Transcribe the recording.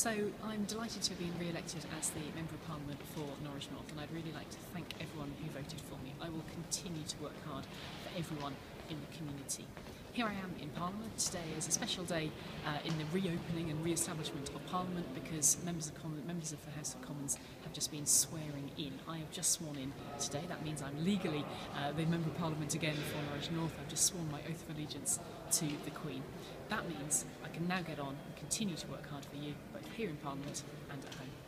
So I'm delighted to have been re-elected as the Member of Parliament for Norwich North and I'd really like to thank everyone who voted for me. I will continue to work hard for everyone in the community. Here I am in Parliament. Today is a special day uh, in the reopening and re-establishment of Parliament because members of, members of the House of Commons have just been swearing in. I have just sworn in today. That means I'm legally uh, the Member of Parliament again for Norwich North. I've just sworn my oath of allegiance to the Queen. That means I can now get on and continue to work hard for you, both here in Parliament and at home.